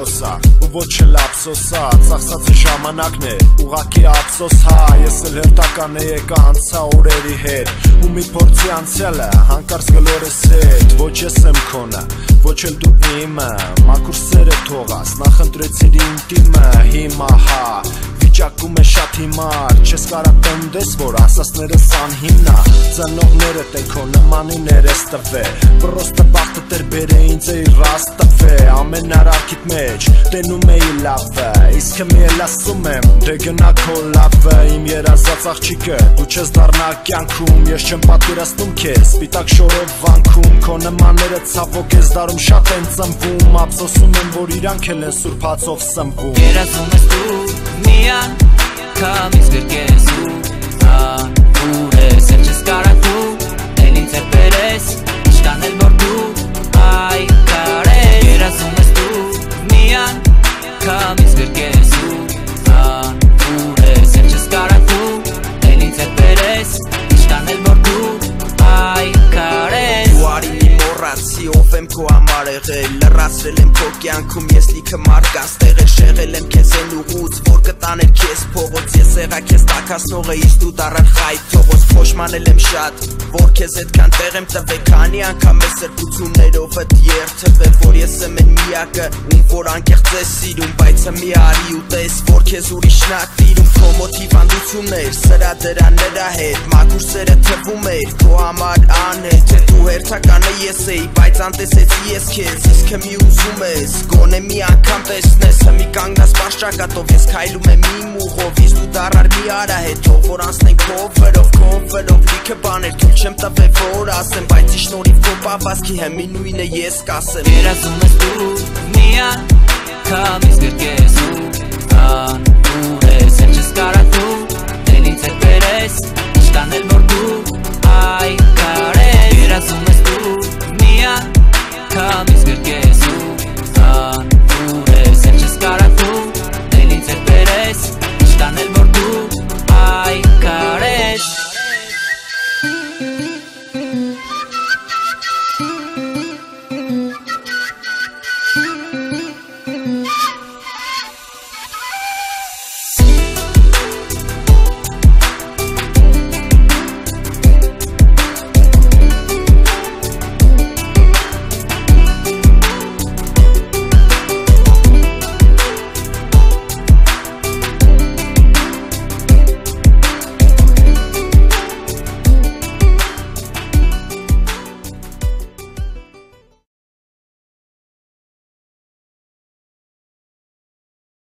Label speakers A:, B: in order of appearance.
A: խոսա ու ոչ էլ ափսոսա ծախսած է ժամանակն է ուղակի ափսոս հա ես էլ հերթական է եկա անցա օրերի հետ ու մի փորձի անցյալը հանկարծ գլորես հետ ոչ ես եմ քոնը ոչ էլ դու իմը մաքուր սերը թողած նախընտրեցիր իմ տիմը հիմա հա վիճակում է շատ հիմար Չես կարա տնտես, որ ասասներս անհիմնա Ձնողները տեն քո նմանիներ ես տվե Պրոստը բախտը տեր բերե ինձ էի ռաստվե Ամեն արարքիտ մեջ տենում էի լավը Իսկ հմի էլ ասում եմ, դե գնա քո լավը Իմ երազած աղջիկը, դու չես դառնա կյանքում Ես չեմ պատերաստում քեզ, սպիտակ շորով վանքում Քո նմանները ցավոք ես դարում շատ են ծնվում Ափսոսում եմ, որ իրանք էլ են սուրբացով սնվում
B: Երազում ես դու միան
C: Come, it's good, մոռացի ով եմ քո համար եղել Լրացրել եմ քո կյանքում ես լիքը մարկած տեղեր Շեղել եմ քեզ են ուղուց որ կտաներ քեզ փողոց Ես եղա քեզ տակասնողը իսկ դու դարար խայտ թողոց Փոշմանել եմ շատ որ քեզ այդքան տեղ եմ տվել Քանի անգամ ես սրբություններով ըդ երթվել Որ ես եմ են միակը ում որ անկեղծ ես սիրում Բայց մի արի ու տես որ քեզ ուրիշն ա տիրում Քո մոտիվանդություններ սրա դրա նրա հետ Մաքուր սերը թվում էր քո համար անհետ Դու հերթականը ես էի բայց անտեսեցի ես քեզ Իսկ մի ուզում ես գոնե մի անգամ տեսնես Հմի կանգնած պաշճակատով ես քայլում եմ իմ ուղով Իսկ դու դարար մի արա հետ թող որ անցնենք քովերով քովերով լիքը բաներ թույլ չեմ տվել որ ասեմ Բայց ի շնորհիվ քո պավազքի հեմի նույնը ես կասեմ
B: Երազում ես դու միան